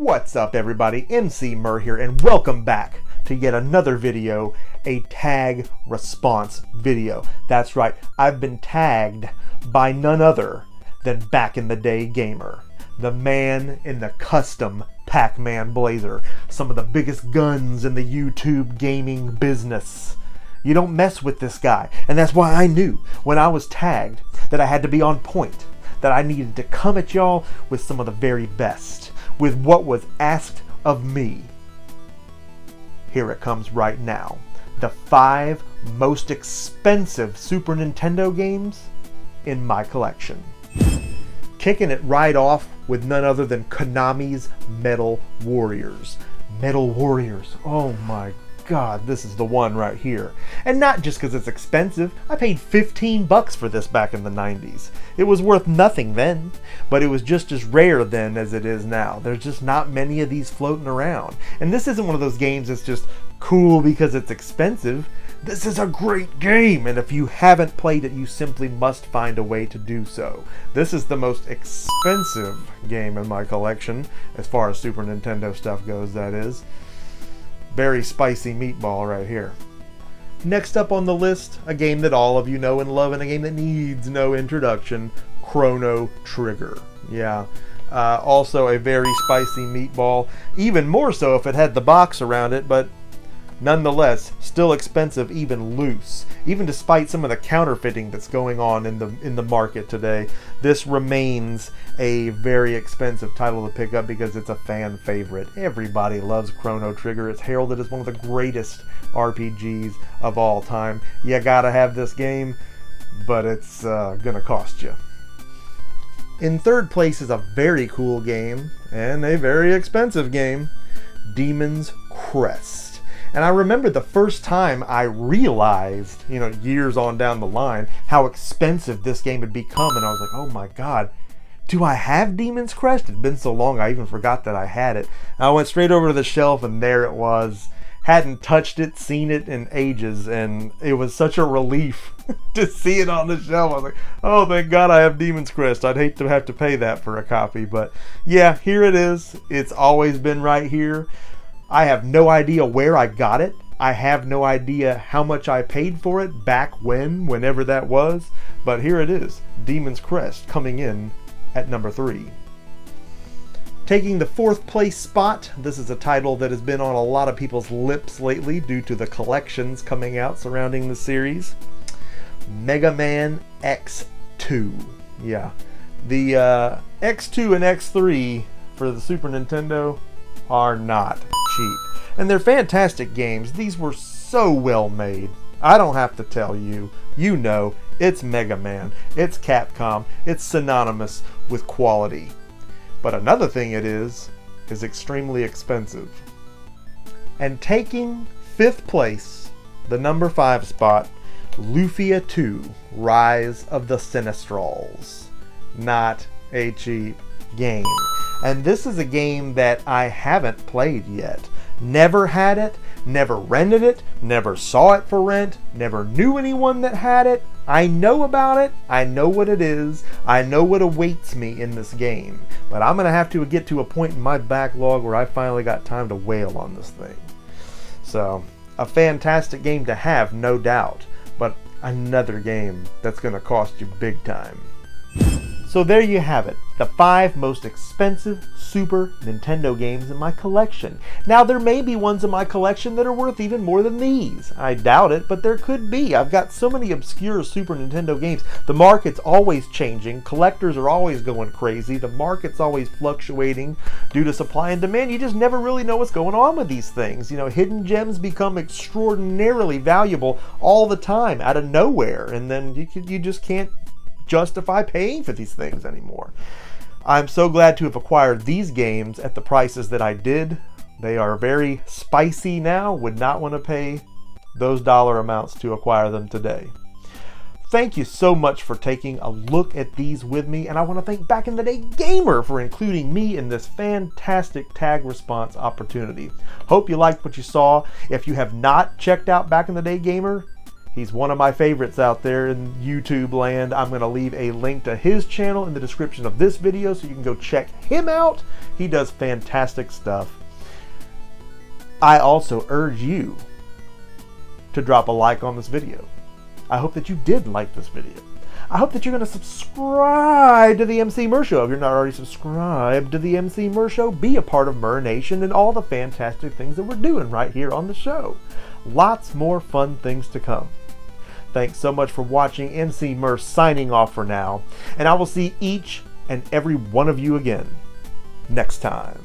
What's up everybody, MC Mur here and welcome back to yet another video, a tag response video. That's right, I've been tagged by none other than Back in the Day Gamer, the man in the custom Pac-Man blazer, some of the biggest guns in the YouTube gaming business. You don't mess with this guy, and that's why I knew when I was tagged that I had to be on point, that I needed to come at y'all with some of the very best, with what was asked of me. Here it comes right now. The five most expensive Super Nintendo games in my collection. Kicking it right off with none other than Konami's Metal Warriors. Metal Warriors. Oh my god, this is the one right here. And not just because it's expensive. I paid 15 bucks for this back in the 90s. It was worth nothing then, but it was just as rare then as it is now. There's just not many of these floating around. And this isn't one of those games that's just cool because it's expensive. This is a great game, and if you haven't played it, you simply must find a way to do so. This is the most expensive game in my collection, as far as Super Nintendo stuff goes, that is. Very spicy meatball right here. Next up on the list, a game that all of you know and love, and a game that needs no introduction Chrono Trigger. Yeah. Uh, also a very spicy meatball, even more so if it had the box around it, but nonetheless still expensive even loose. Even despite some of the counterfeiting that's going on in the in the market today this remains a very expensive title to pick up because it's a fan favorite. Everybody loves chrono trigger. It's heralded as one of the greatest rpgs of all time. You gotta have this game but it's uh, gonna cost you. In third place is a very cool game and a very expensive game demon's crest and I remember the first time I realized, you know, years on down the line, how expensive this game had become. And I was like, oh my God, do I have Demon's Crest? It's been so long, I even forgot that I had it. And I went straight over to the shelf, and there it was. Hadn't touched it, seen it in ages, and it was such a relief to see it on the shelf. I was like, oh, thank God I have Demon's Crest. I'd hate to have to pay that for a copy. But yeah, here it is. It's always been right here. I have no idea where I got it. I have no idea how much I paid for it back when, whenever that was. But here it is Demon's Crest coming in at number three. Taking the fourth place spot, this is a title that has been on a lot of people's lips lately due to the collections coming out surrounding the series Mega Man X2. Yeah. The uh, X2 and X3 for the Super Nintendo are not cheap. And they're fantastic games. These were so well made. I don't have to tell you. You know, it's Mega Man, it's Capcom, it's synonymous with quality. But another thing it is, is extremely expensive. And taking fifth place, the number five spot, Lufia 2 Rise of the Sinistrals. Not a cheap game. And this is a game that I haven't played yet. Never had it, never rented it, never saw it for rent, never knew anyone that had it. I know about it, I know what it is, I know what awaits me in this game. But I'm to have to get to a point in my backlog where I finally got time to wail on this thing. So, a fantastic game to have, no doubt, but another game that's to cost you big time. So there you have it, the five most expensive Super Nintendo games in my collection. Now there may be ones in my collection that are worth even more than these. I doubt it, but there could be. I've got so many obscure Super Nintendo games. The market's always changing. Collectors are always going crazy. The market's always fluctuating due to supply and demand. You just never really know what's going on with these things. You know, hidden gems become extraordinarily valuable all the time out of nowhere, and then you, you just can't justify paying for these things anymore. I'm so glad to have acquired these games at the prices that I did. They are very spicy now, would not want to pay those dollar amounts to acquire them today. Thank you so much for taking a look at these with me, and I want to thank Back in the Day Gamer for including me in this fantastic tag response opportunity. Hope you liked what you saw. If you have not checked out Back in the Day Gamer, He's one of my favorites out there in YouTube land. I'm going to leave a link to his channel in the description of this video so you can go check him out. He does fantastic stuff. I also urge you to drop a like on this video. I hope that you did like this video. I hope that you're going to subscribe to the MC Mur Show. If you're not already subscribed to the MC Mur Show, be a part of Mur Nation and all the fantastic things that we're doing right here on the show. Lots more fun things to come. Thanks so much for watching. MC Mur signing off for now. And I will see each and every one of you again next time.